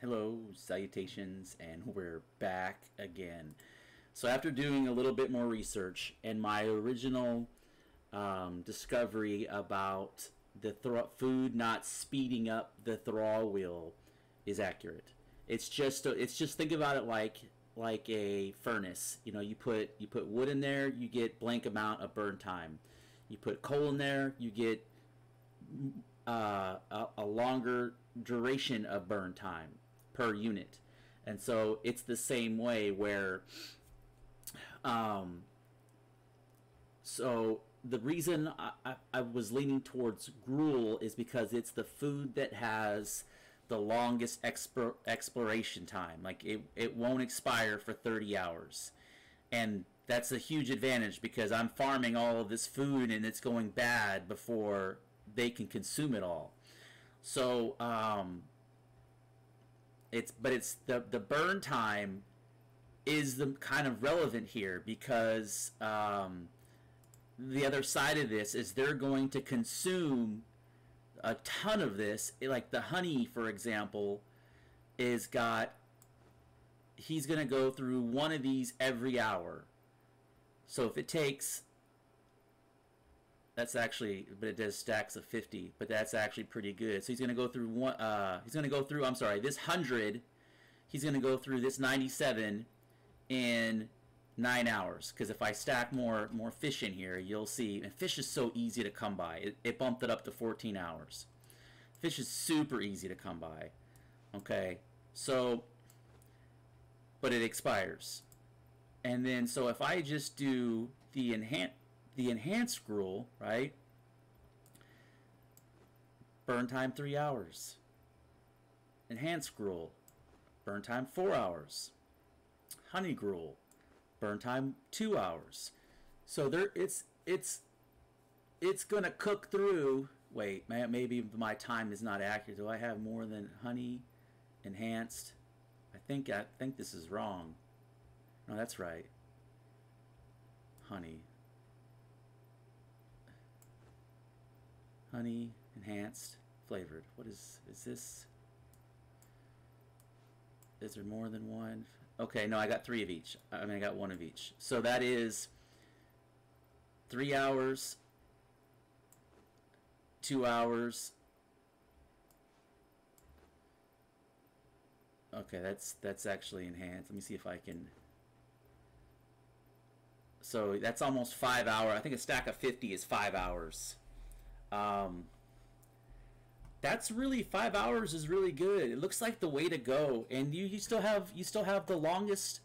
Hello, salutations, and we're back again. So after doing a little bit more research and my original um, discovery about the food not speeding up the thrall wheel is accurate. It's just it's just think about it like like a furnace. You know, you put you put wood in there, you get blank amount of burn time. You put coal in there, you get uh, a, a longer duration of burn time per unit. And so it's the same way where um, so the reason I, I, I, was leaning towards gruel is because it's the food that has the longest exp- exploration time. Like it, it won't expire for 30 hours. And that's a huge advantage because I'm farming all of this food and it's going bad before they can consume it all. So um, it's but it's the the burn time is the kind of relevant here because um, the other side of this is they're going to consume a ton of this. Like the honey for example is got he's going to go through one of these every hour. So if it takes that's actually, but it does stacks of 50, but that's actually pretty good. So he's going to go through one, uh, he's going to go through, I'm sorry, this 100, he's going to go through this 97 in nine hours. Because if I stack more more fish in here, you'll see, and fish is so easy to come by. It, it bumped it up to 14 hours. Fish is super easy to come by. Okay, so, but it expires. And then, so if I just do the enhance, the enhanced gruel, right? Burn time three hours. Enhanced gruel, burn time four hours. Honey gruel, burn time two hours. So there, it's it's it's gonna cook through. Wait, maybe my time is not accurate. Do I have more than honey enhanced? I think I think this is wrong. No, that's right. Honey. Honey enhanced flavored. What is is this? Is there more than one? Okay no I got three of each. I mean I got one of each. So that is three hours two hours. Okay that's that's actually enhanced. Let me see if I can. So that's almost five hour I think a stack of 50 is five hours um, that's really five hours is really good. It looks like the way to go, and you, you still have you still have the longest.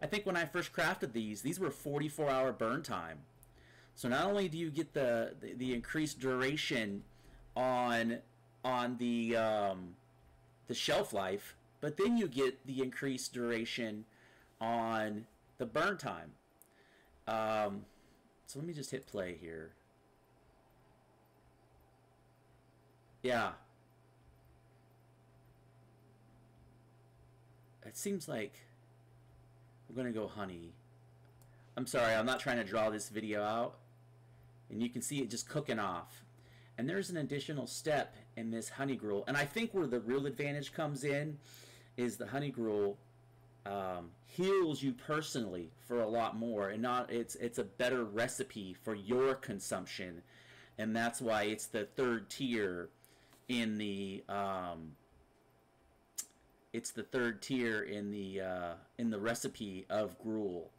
I think when I first crafted these, these were 44 hour burn time. So not only do you get the the, the increased duration on on the um, the shelf life, but then you get the increased duration on the burn time. Um, so let me just hit play here. Yeah. It seems like we're going to go honey. I'm sorry, I'm not trying to draw this video out. And you can see it just cooking off. And there's an additional step in this honey gruel. And I think where the real advantage comes in is the honey gruel um, heals you personally for a lot more. And not it's it's a better recipe for your consumption. And that's why it's the third tier in the um, it's the third tier in the uh, in the recipe of gruel.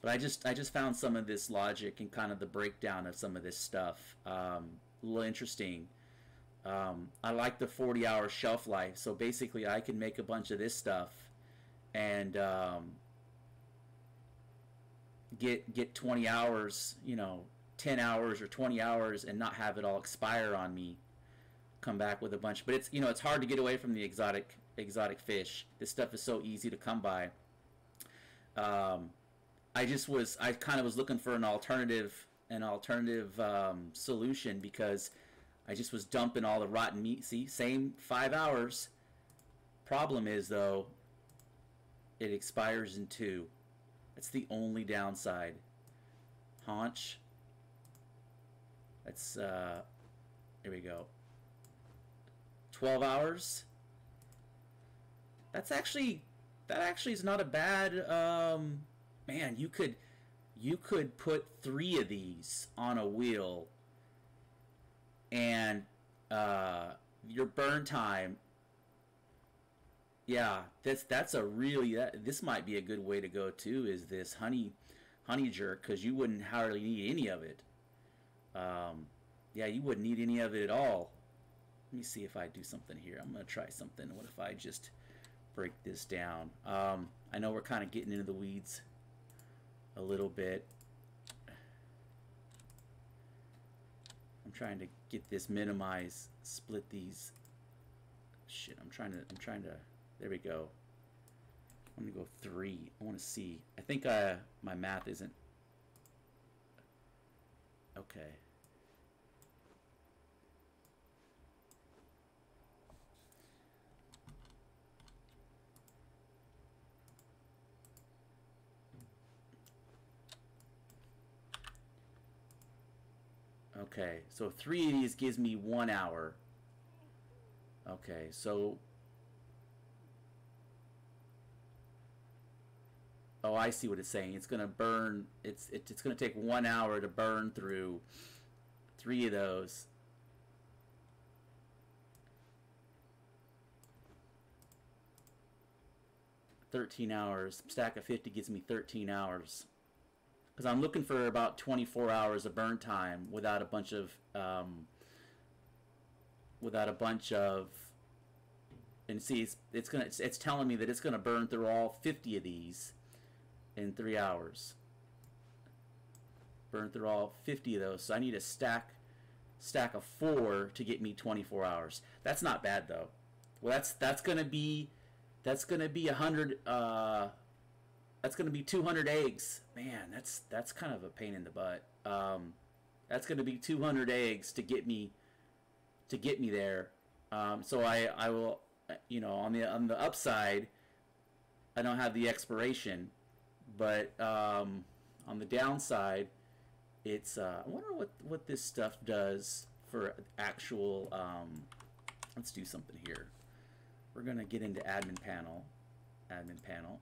But I just I just found some of this logic and kind of the breakdown of some of this stuff um, a little interesting. Um, I like the 40 hour shelf life, so basically I can make a bunch of this stuff and um, get get 20 hours, you know, 10 hours or 20 hours, and not have it all expire on me come back with a bunch. But it's you know it's hard to get away from the exotic exotic fish. This stuff is so easy to come by. Um, I just was I kind of was looking for an alternative an alternative um, solution because I just was dumping all the rotten meat. See, same five hours. Problem is though, it expires in two. That's the only downside. Haunch. That's uh, here we go. 12 hours. That's actually that actually is not a bad um man, you could you could put 3 of these on a wheel and uh your burn time yeah, that's that's a really that, this might be a good way to go too. Is this honey honey jerk because you wouldn't hardly need any of it. Um, yeah, you wouldn't need any of it at all. Let me see if I do something here. I'm gonna try something. What if I just break this down? Um, I know we're kind of getting into the weeds a little bit. I'm trying to get this minimize, split these. Shit, I'm trying to. I'm trying to. There we go. I'm gonna go three. I want to see. I think uh, my math isn't. Okay. Okay, so three of these gives me one hour. Okay, so Oh, I see what it's saying. It's going to burn. It's it, it's going to take one hour to burn through three of those. Thirteen hours. Stack of fifty gives me thirteen hours. Because I'm looking for about twenty-four hours of burn time without a bunch of um, without a bunch of and see it's, it's gonna it's, it's telling me that it's gonna burn through all 50 of these in three hours. Burn through all 50 of those. So I need a stack stack of four to get me 24 hours. That's not bad though. Well, that's that's gonna be that's gonna be a hundred. Uh, that's gonna be 200 eggs. Man, that's that's kind of a pain in the butt. Um, that's gonna be 200 eggs to get me to get me there. Um, so I I will you know on the on the upside, I don't have the expiration but um, on the downside, it's uh, I wonder what what this stuff does for actual. Um, let's do something here. We're gonna get into admin panel, admin panel,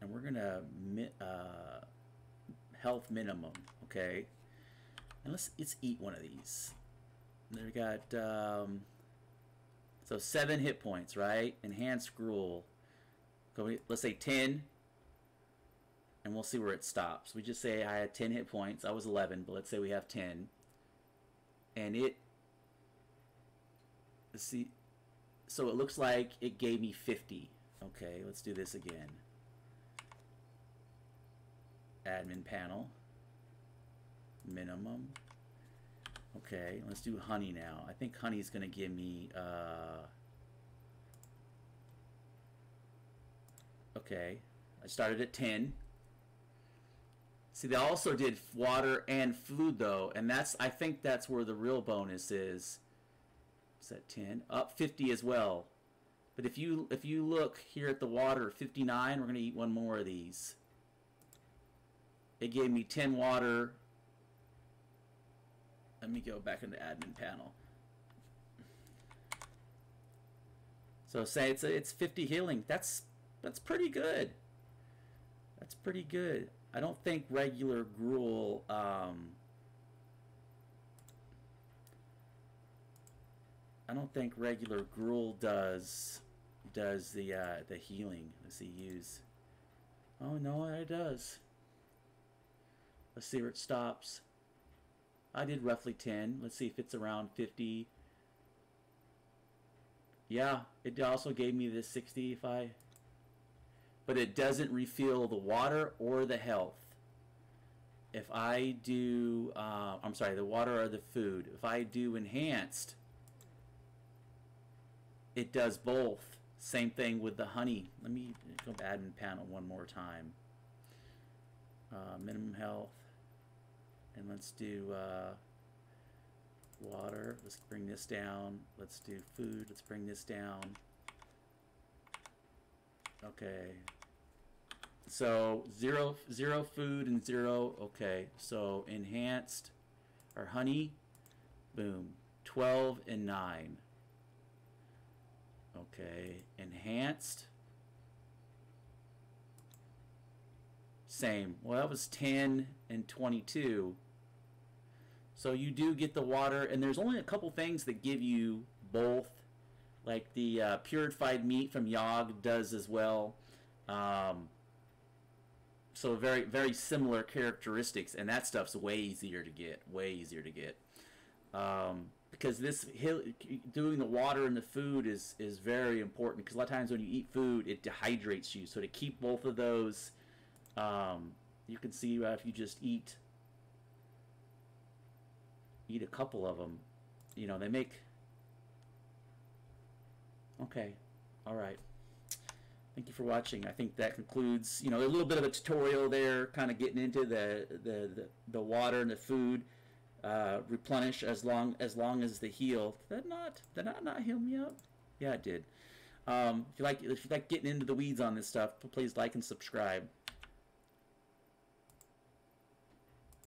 and we're gonna uh, health minimum. Okay, and let's let's eat one of these. There we got um, so seven hit points, right? Enhanced gruel. Let's say ten and we'll see where it stops. We just say I had 10 hit points. I was 11, but let's say we have 10. And it, let's see, so it looks like it gave me 50. Okay, let's do this again. Admin panel. Minimum. Okay, let's do honey now. I think honey's going to give me, uh, okay, I started at 10. See, they also did water and food though, and that's I think that's where the real bonus is. Is that 10? Up 50 as well. But if you if you look here at the water, 59, we're going to eat one more of these. It gave me 10 water. Let me go back into admin panel. So say it's a, it's 50 healing. That's that's pretty good. That's pretty good. I don't think regular gruel um, I don't think regular gruel does does the uh, the healing. Let's see use. Oh no, it does. Let's see where it stops. I did roughly 10. Let's see if it's around 50. Yeah, it also gave me this 60 if I but it doesn't refill the water or the health. If I do, uh, I'm sorry, the water or the food, if I do enhanced, it does both. Same thing with the honey. Let me go to admin panel one more time. Uh, minimum health and let's do uh, water. Let's bring this down. Let's do food. Let's bring this down. Okay. So zero, zero food and zero. Okay. So enhanced or honey. Boom. 12 and 9. Okay. Enhanced. Same. Well, that was 10 and 22. So you do get the water, and there's only a couple things that give you both. Like the uh, purified meat from Yog does as well. Um, so very very similar characteristics, and that stuff's way easier to get. Way easier to get. Um, because this doing the water and the food is is very important because a lot of times when you eat food it dehydrates you so to keep both of those um, you can see if you just eat eat a couple of them you know they make okay all right thank you for watching I think that concludes you know a little bit of a tutorial there kind of getting into the the, the, the water and the food uh, replenish as long as long as the heal. Did that not did that not heal me up? Yeah, it did. Um, if you like if you like getting into the weeds on this stuff, please like and subscribe.